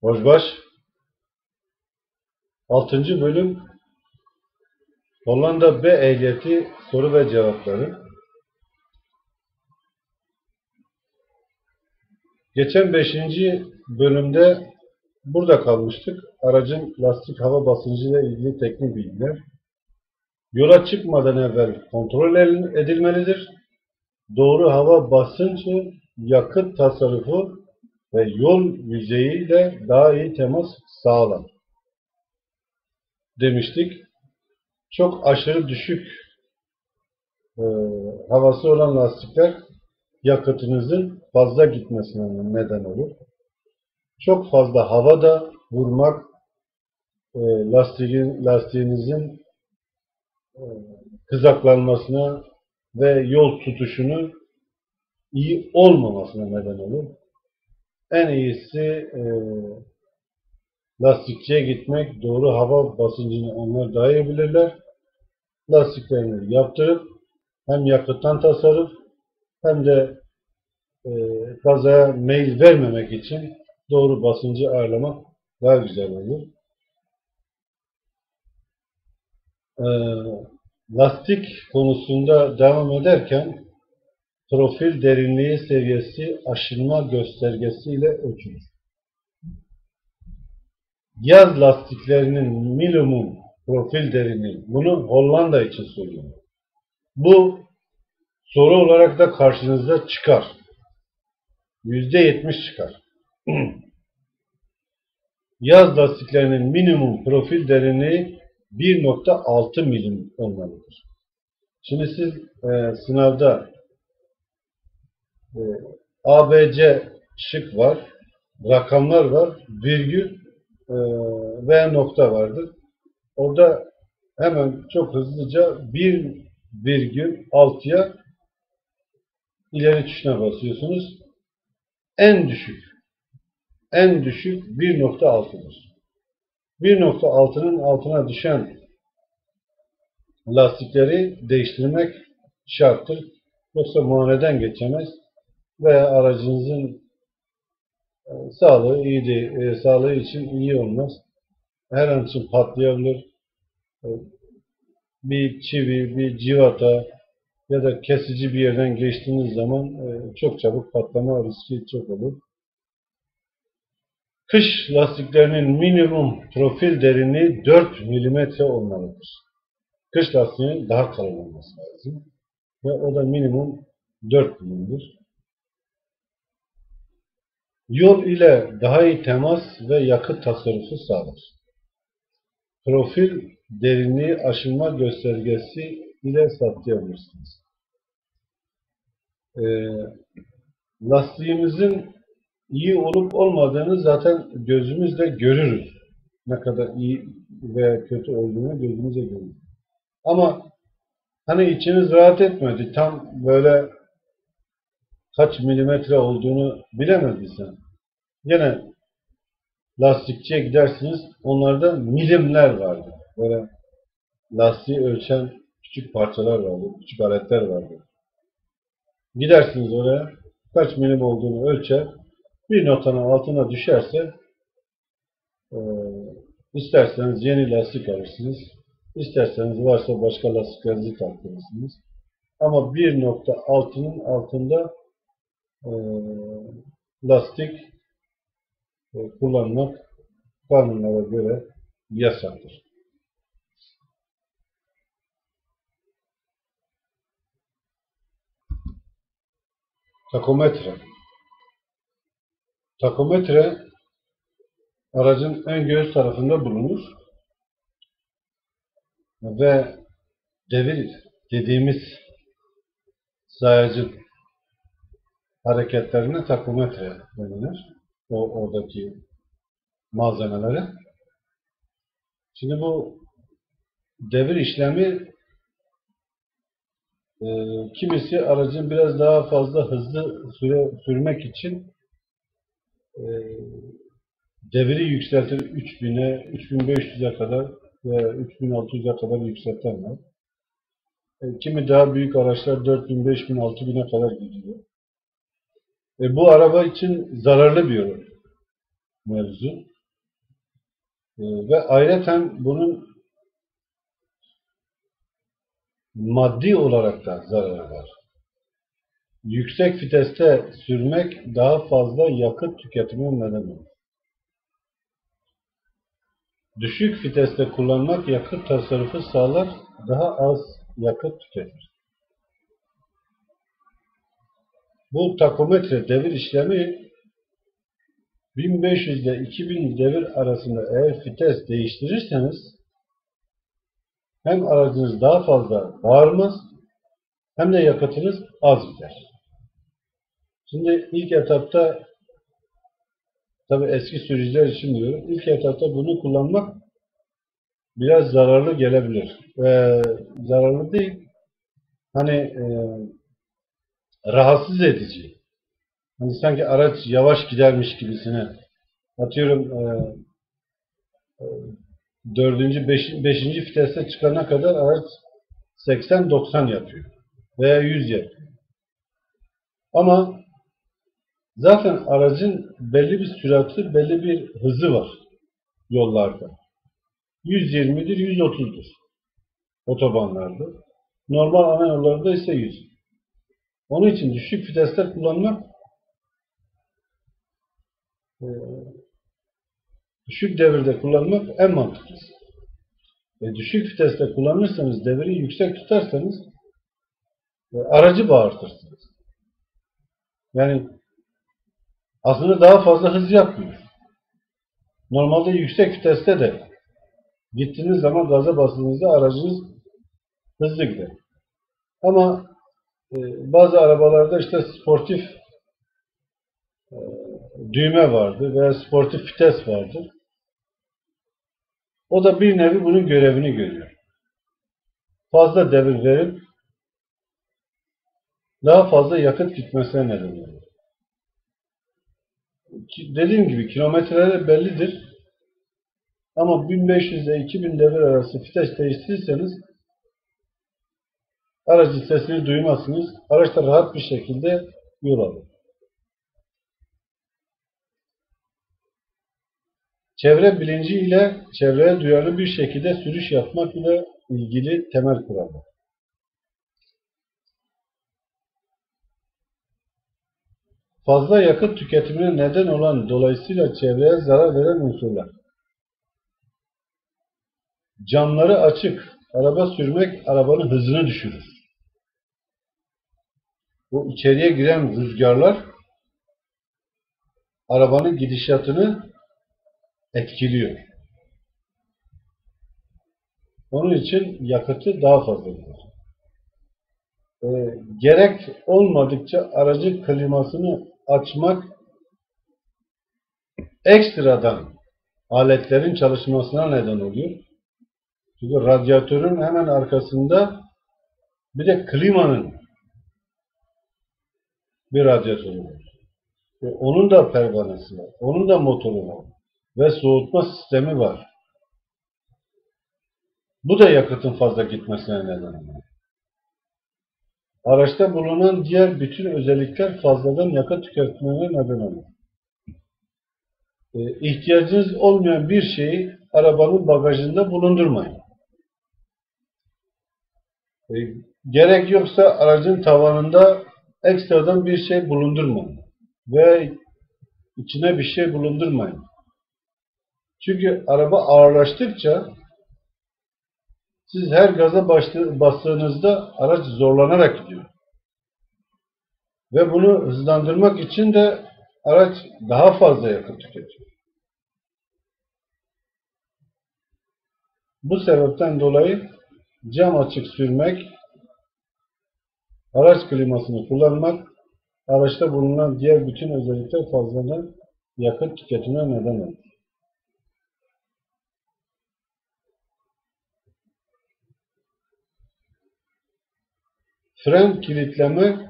Hoşbaş 6. bölüm Hollanda B ehliyeti soru ve cevapları Geçen 5. bölümde burada kalmıştık. Aracın lastik hava basıncı ile ilgili teknik bilgiler. Yola çıkmadan evvel kontrol edilmelidir. Doğru hava basıncı, yakıt tasarrufu ve yol yüzeyiyle daha iyi temas sağlar. Demiştik. Çok aşırı düşük e, havası olan lastikler yakıtınızın fazla gitmesine neden olur. Çok fazla havada vurmak e, lastiğin, lastiğinizin e, kızaklanmasına ve yol tutuşunu iyi olmamasına neden olur. En iyisi e, lastikçiye gitmek, doğru hava basıncını onlar daha iyi bilirler. Lastiklerini yaptırıp hem yakıttan tasarruf hem de e, kazaya vermemek için doğru basıncı ayarlamak daha güzel olur. E, lastik konusunda devam ederken profil derinliği seviyesi aşınma göstergesi ile ölçülür. Yaz lastiklerinin minimum profil derinliği, bunu Hollanda için söylüyorum. Bu soru olarak da karşınıza çıkar. Yüzde yetmiş çıkar. Yaz lastiklerinin minimum profil derinliği 1.6 milim olmalıdır. Şimdi siz e, sınavda e, ABC şık var, rakamlar var, virgül e, ve nokta vardır. Orada hemen çok hızlıca 1 virgül 6'ya ileri tuşuna basıyorsunuz. En düşük en düşük 1.6'dır. 1.6'nın altına düşen lastikleri değiştirmek şarttır. Yoksa muayeneden geçemez veya aracınızın e, sağlığı iyi değil, e, sağlığı için iyi olmaz. Her an için patlayabilir. E, bir çivi, bir civata ya da kesici bir yerden geçtiğiniz zaman e, çok çabuk patlama riski çok olur. Kış lastiklerinin minimum profil derinliği 4 mm olmalıdır. Kış lastiğinin daha kalın olması lazım. Ve o da minimum 4 mm'dir. Yol ile daha iyi temas ve yakıt tasarrufu sağlar. Profil derinliği aşınma göstergesi ile saptayabilirsiniz. Ee, lastiğimizin iyi olup olmadığını zaten gözümüzle görürüz. Ne kadar iyi veya kötü olduğunu gözümüzle görürüz. Ama hani içiniz rahat etmedi. Tam böyle kaç milimetre olduğunu bilemediysen yine lastikçiye gidersiniz. Onlarda milimler vardı. Böyle lastiği ölçen küçük parçalar vardı. Küçük aletler vardı. Gidersiniz oraya kaç milim olduğunu ölçer bir notanın altına düşerse e, isterseniz yeni lastik alırsınız. İsterseniz varsa başka lastiklerinizi taktırırsınız. Ama 1.6'nın altında e, lastik e, kullanmak kanunlara göre yasaktır. Takometre Takometre aracın ön göğüs tarafında bulunur ve devir dediğimiz sayacın hareketlerine takometre denilir. O oradaki malzemelere. Şimdi bu devir işlemi e, kimisi aracın biraz daha fazla hızlı süre, sürmek için e, devri yükseltir 3000'e, 3500'e kadar ve 3600'e kadar yükselten var. E, kimi daha büyük araçlar 4000, 5000, 6000'e kadar gidiyor. E, bu araba için zararlı bir mevzu. Ee, ve ayrıca bunun maddi olarak da zararı var. Yüksek viteste sürmek daha fazla yakıt tüketimine neden olur. Düşük viteste kullanmak yakıt tasarrufu sağlar, daha az yakıt tüketir. Bu takometre devir işlemi 1500 ile 2000 devir arasında eğer vites değiştirirseniz hem aracınız daha fazla bağırmaz hem de yakıtınız az gider. Şimdi ilk etapta tabi eski sürücüler için diyorum ilk etapta bunu kullanmak biraz zararlı gelebilir. Ee, zararlı değil hani e, rahatsız edici. Hani sanki araç yavaş gidermiş gibisine. Atıyorum e, e, dördüncü, beş, beşinci vitese çıkana kadar araç 80-90 yapıyor. Veya 100 yapıyor. Ama zaten aracın belli bir süratı, belli bir hızı var yollarda. 120'dir, 130'dur otobanlarda. Normal ana yollarda ise 100. Onun için düşük vitesler kullanmak e, düşük devirde kullanmak en mantıklısı. E, düşük viteste kullanırsanız, devri yüksek tutarsanız e, aracı bağırtırsınız. Yani aslında daha fazla hız yapmıyor. Normalde yüksek viteste de gittiğiniz zaman gaza bastığınızda aracınız hızlı gider. Ama bazı arabalarda işte sportif e, düğme vardı veya sportif vites vardı. O da bir nevi bunun görevini görüyor. Fazla devir verip daha fazla yakıt gitmesine neden oluyor. Dediğim gibi kilometreleri bellidir. Ama 1500 ile 2000 devir arası vites değiştirirseniz aracın sesini duymazsınız. Araç da rahat bir şekilde yol alır. Çevre bilinci ile çevreye duyarlı bir şekilde sürüş yapmak ile ilgili temel kurallar. Fazla yakıt tüketimine neden olan dolayısıyla çevreye zarar veren unsurlar. Camları açık, araba sürmek arabanın hızını düşürür. Bu içeriye giren rüzgarlar arabanın gidişatını etkiliyor. Onun için yakıtı daha fazla gider. E, gerek olmadıkça aracı klimasını açmak ekstradan aletlerin çalışmasına neden oluyor. Çünkü radyatörün hemen arkasında bir de klimanın bir radyatörü var. E, onun da pervanesi var. Onun da motoru var. Ve soğutma sistemi var. Bu da yakıtın fazla gitmesine neden oluyor. Araçta bulunan diğer bütün özellikler fazladan yakıt tüketmeye neden oluyor. E, ihtiyacınız olmayan bir şeyi arabanın bagajında bulundurmayın. E, gerek yoksa aracın tavanında ekstradan bir şey bulundurmayın. Ve içine bir şey bulundurmayın. Çünkü araba ağırlaştıkça siz her gaza bastığınızda araç zorlanarak gidiyor. Ve bunu hızlandırmak için de araç daha fazla yakıt tüketiyor. Bu sebepten dolayı cam açık sürmek, araç klimasını kullanmak, araçta bulunan diğer bütün özellikler fazladan yakıt tüketimine neden olur. Fren kilitleme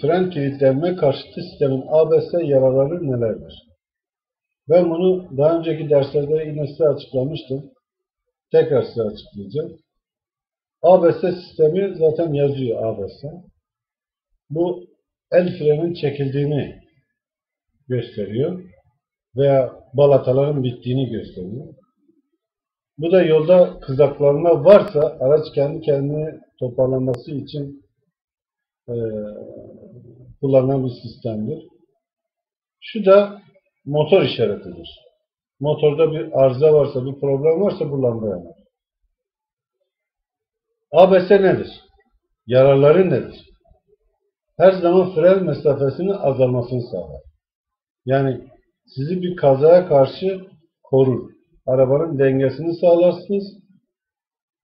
fren kilitlenme karşıtı sistemin ABS yararları nelerdir? Ben bunu daha önceki derslerde yine size açıklamıştım. Tekrar size açıklayacağım. ABS sistemi zaten yazıyor ABS. Bu el frenin çekildiğini gösteriyor. veya balataların bittiğini gösteriyor. Bu da yolda kızaklanma varsa araç kendi kendine toparlanması için e, kullanılan bir sistemdir. Şu da motor işaretidir. Motorda bir arıza varsa, bir problem varsa bu lamba yanar. ABS nedir? Yararları nedir? Her zaman fren mesafesinin azalmasını sağlar. Yani sizi bir kazaya karşı korur. Arabanın dengesini sağlarsınız.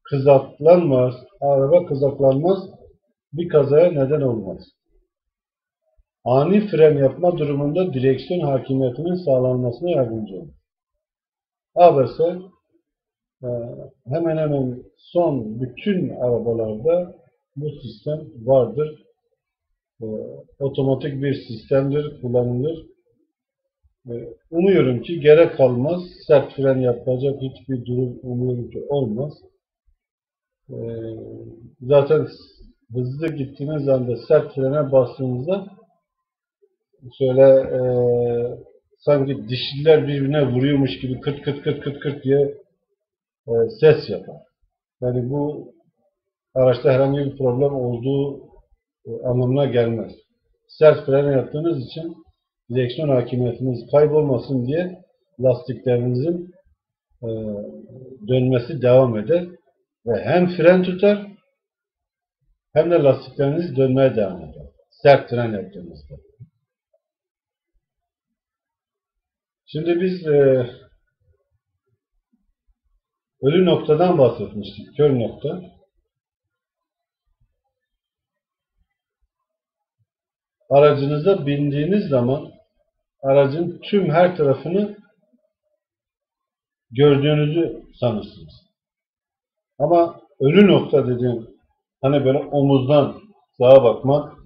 Kızaklanmaz, araba kızaklanmaz, bir kazaya neden olmaz. Ani fren yapma durumunda direksiyon hakimiyetinin sağlanmasına yardımcı olur. ABS hemen hemen son bütün arabalarda bu sistem vardır. E, otomatik bir sistemdir, kullanılır. E, umuyorum ki gerek kalmaz. Sert fren yapacak hiçbir durum umuyorum ki olmaz. Zaten hızlı gittiğiniz anda sert frene bastığınızda şöyle e, sanki dişliler birbirine vuruyormuş gibi kırt kırt kırt kırt kırt diye e, ses yapar. Yani bu araçta herhangi bir problem olduğu e, anlamına gelmez. Sert fren yaptığınız için direksiyon hakimiyetiniz kaybolmasın diye lastiklerinizin e, dönmesi devam eder ve hem fren tutar hem de lastikleriniz dönmeye devam eder. Sert fren yaptığınızda. Şimdi biz e, ölü noktadan bahsetmiştik. Kör nokta. Aracınıza bindiğiniz zaman aracın tüm her tarafını gördüğünüzü sanırsınız. Ama ölü nokta dediğim hani böyle omuzdan sağa bakmak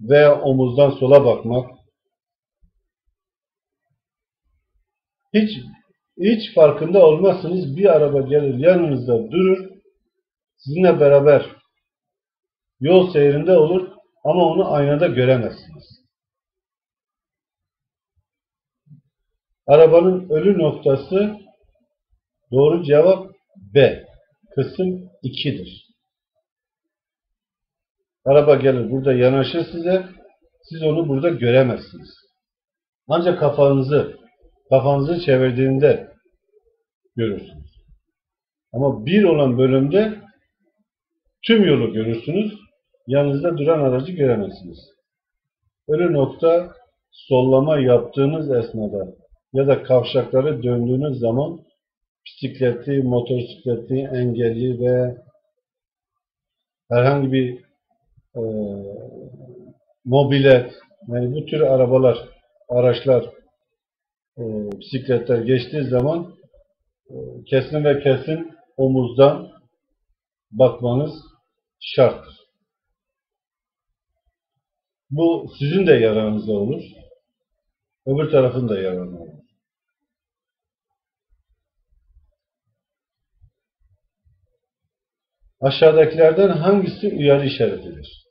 veya omuzdan sola bakmak Hiç hiç farkında olmazsınız bir araba gelir yanınızda durur sizinle beraber yol seyrinde olur ama onu aynada göremezsiniz. Arabanın ölü noktası doğru cevap B. Kısım 2'dir. Araba gelir burada yanaşır size. Siz onu burada göremezsiniz. Ancak kafanızı kafanızı çevirdiğinde görürsünüz. Ama bir olan bölümde tüm yolu görürsünüz. Yanınızda duran aracı göremezsiniz. Ölü nokta sollama yaptığınız esnada ya da kavşakları döndüğünüz zaman bisikletli, motosikletli, engelli ve herhangi bir e, mobilet yani bu tür arabalar, araçlar e, bisikletler geçtiği zaman kesin ve kesin omuzdan bakmanız şarttır. Bu sizin de yararınıza olur. Öbür tarafın da yararına olur. Aşağıdakilerden hangisi uyarı işaretidir?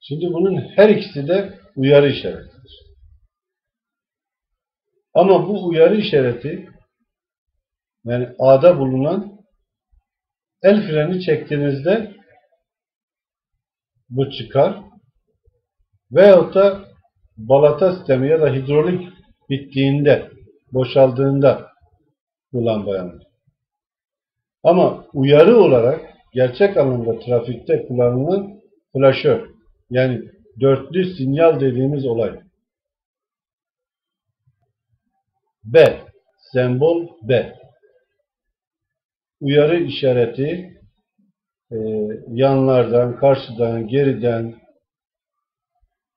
Şimdi bunun her ikisi de uyarı işaretidir. Ama bu uyarı işareti yani A'da bulunan el freni çektiğinizde bu çıkar veyahut da balata sistemi ya da hidrolik bittiğinde boşaldığında bu lamba yanır. Ama uyarı olarak gerçek anlamda trafikte kullanılan flaşör yani dörtlü sinyal dediğimiz olay. B. Sembol B. Uyarı işareti e, yanlardan, karşıdan, geriden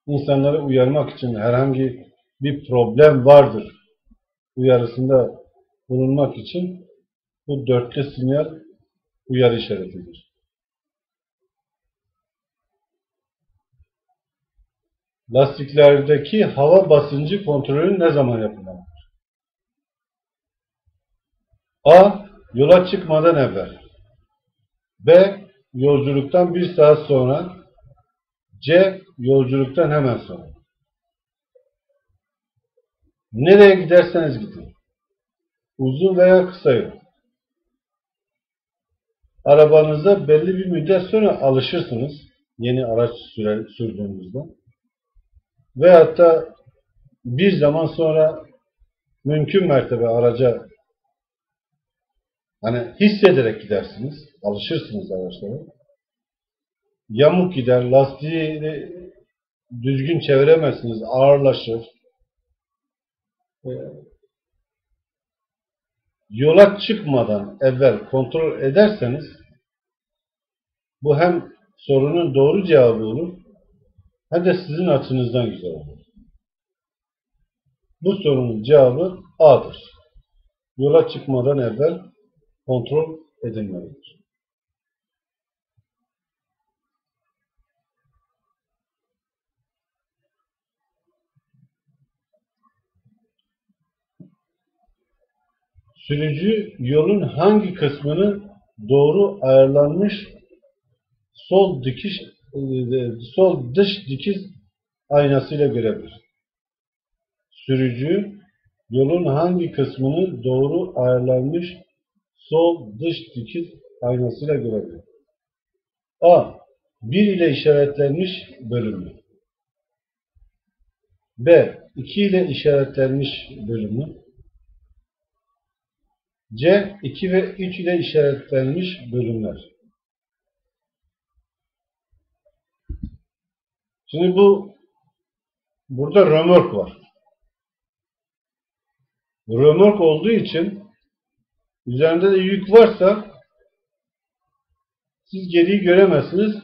insanları uyarmak için herhangi bir problem vardır uyarısında bulunmak için bu dörtlü sinyal uyarı işaretidir. Lastiklerdeki hava basıncı kontrolü ne zaman yapılmalıdır? A. Yola çıkmadan evvel. B. Yolculuktan bir saat sonra. C. Yolculuktan hemen sonra. Nereye giderseniz gidin. Uzun veya kısa yol. Arabanıza belli bir müddet sonra alışırsınız. Yeni araç sürdüğünüzde. Veyahut da bir zaman sonra mümkün mertebe araca hani hissederek gidersiniz. Alışırsınız araçlara. Yamuk gider, lastiği düzgün çeviremezsiniz, ağırlaşır. Ee, yola çıkmadan evvel kontrol ederseniz bu hem sorunun doğru cevabı olur hem de sizin açınızdan güzel olur. Bu sorunun cevabı A'dır. Yola çıkmadan evvel kontrol edilmelidir. Sürücü yolun hangi kısmını doğru ayarlanmış sol dikiş e, sol dış dikiz aynasıyla görebilir. Sürücü yolun hangi kısmını doğru ayarlanmış sol dış dikiz aynasıyla görebilir. A. 1 ile işaretlenmiş bölümü. B. 2 ile işaretlenmiş bölümü. C. 2 ve 3 ile işaretlenmiş bölümler. Şimdi bu burada römork var. Römork olduğu için üzerinde de yük varsa siz geriyi göremezsiniz.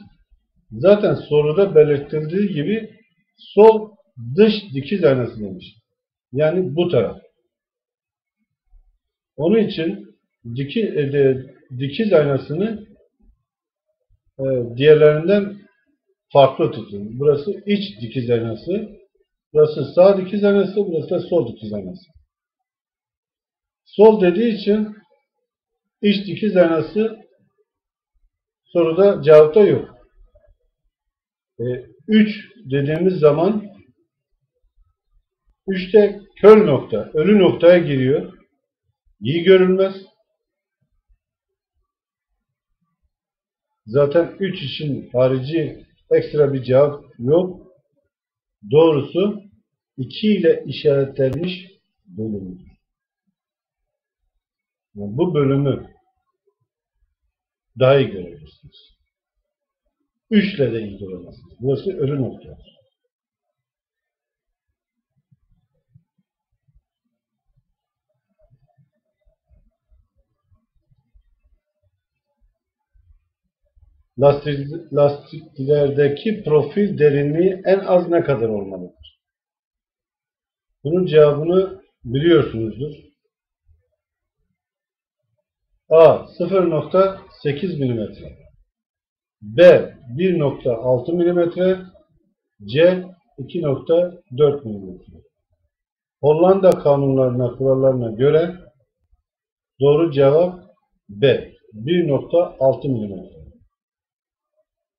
Zaten soruda belirtildiği gibi sol dış dikiz aynası demiş. Yani bu taraf. Onun için diki, e, dikiz aynasını e, diğerlerinden farklı tutun. Burası iç dikiz aynası, burası sağ dikiz aynası, burası da sol dikiz aynası. Sol dediği için iç dikiz aynası soruda cevapta yok. E, 3 dediğimiz zaman 3'te kör nokta, ölü noktaya giriyor iyi görülmez. Zaten 3 için harici ekstra bir cevap yok. Doğrusu 2 ile işaretlenmiş bölümdür. Yani bu bölümü daha iyi görebilirsiniz. 3 ile de iyi göremezsiniz. Burası ölü noktadır. Lastik, lastiklerdeki profil derinliği en az ne kadar olmalıdır? Bunun cevabını biliyorsunuzdur. A 0.8 mm B 1.6 mm C 2.4 mm Hollanda kanunlarına, kurallarına göre doğru cevap B 1.6 mm.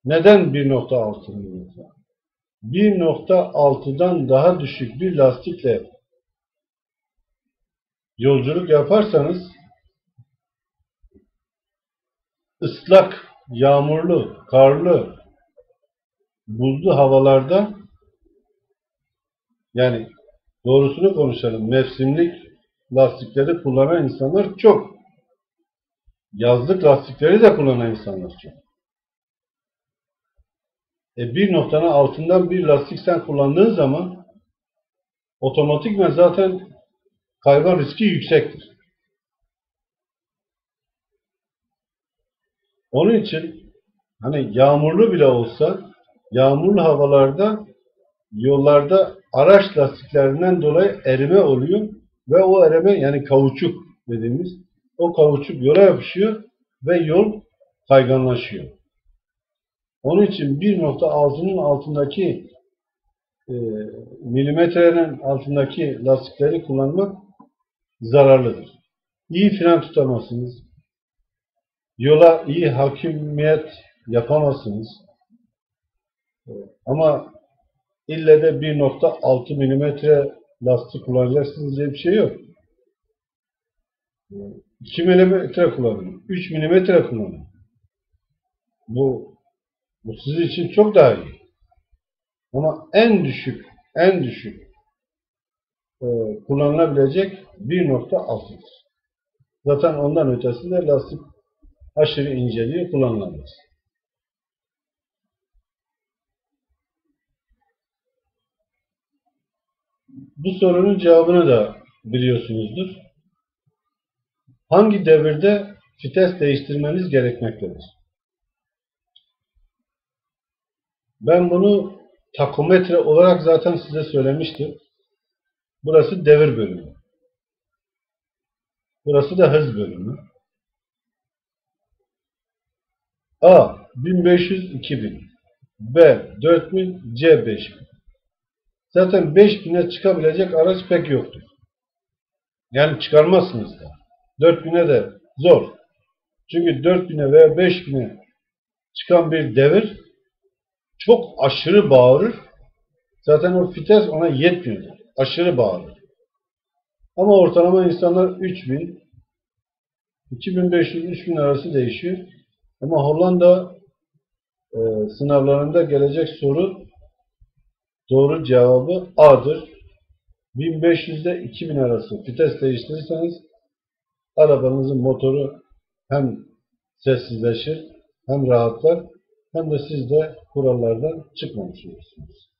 Neden 1.6 mm? 1.6'dan daha düşük bir lastikle yolculuk yaparsanız ıslak, yağmurlu, karlı, buzlu havalarda yani doğrusunu konuşalım mevsimlik lastikleri kullanan insanlar çok. Yazlık lastikleri de kullanan insanlar çok. E, bir noktanın altından bir lastik sen kullandığın zaman otomatikman zaten kayma riski yüksektir. Onun için hani yağmurlu bile olsa yağmurlu havalarda yollarda araç lastiklerinden dolayı erime oluyor ve o erime yani kauçuk dediğimiz o kauçuk yola yapışıyor ve yol kayganlaşıyor. Onun için 1.6'nın altındaki e, milimetrenin altındaki lastikleri kullanmak zararlıdır. İyi fren tutamazsınız. Yola iyi hakimiyet yapamazsınız. Ama ille de 1.6 milimetre lastik kullanacaksınız diye bir şey yok. 2 milimetre kullanın, 3 milimetre kullanın. Bu, bu sizin için çok daha iyi. Ama en düşük, en düşük e, kullanılabilecek 1.6'dır. Zaten ondan ötesinde lastik aşırı inceliği kullanılamaz. Bu sorunun cevabını da biliyorsunuzdur. Hangi devirde vites değiştirmeniz gerekmektedir? Ben bunu takometre olarak zaten size söylemiştim. Burası devir bölümü. Burası da hız bölümü. A 1500-2000 B 4000 C 5000 Zaten 5000'e çıkabilecek araç pek yoktur. Yani çıkarmazsınız da. 4000'e de zor. Çünkü 4000'e veya 5000'e çıkan bir devir çok aşırı bağırır. Zaten o vites ona yetmiyor. Aşırı bağırır. Ama ortalama insanlar 3000 2500-3000 arası değişiyor. Ama Hollanda e, sınavlarında gelecek soru doğru cevabı A'dır. 1500 ile 2000 arası vites değiştirirseniz arabanızın motoru hem sessizleşir hem rahatlar hem de siz de kurallardan çıkmamış olursunuz.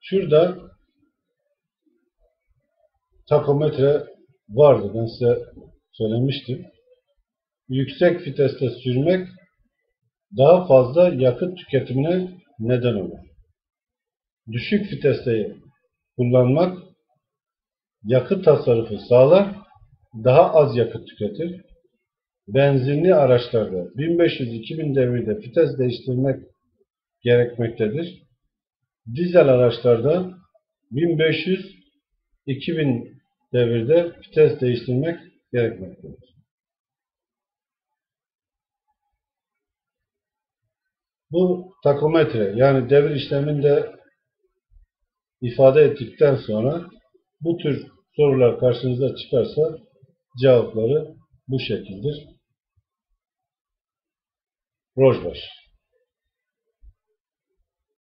Şurada takometre vardı. Ben size söylemiştim. Yüksek viteste sürmek daha fazla yakıt tüketimine neden olur. Düşük viteste kullanmak yakıt tasarrufu sağlar, daha az yakıt tüketir. Benzinli araçlarda 1500-2000 devirde vites değiştirmek gerekmektedir. Dizel araçlarda 1500-2000 devirde vites değiştirmek gerekmektedir. Bu takometre yani devir işleminde ifade ettikten sonra bu tür sorular karşınıza çıkarsa cevapları bu şekildir. Rojbaş.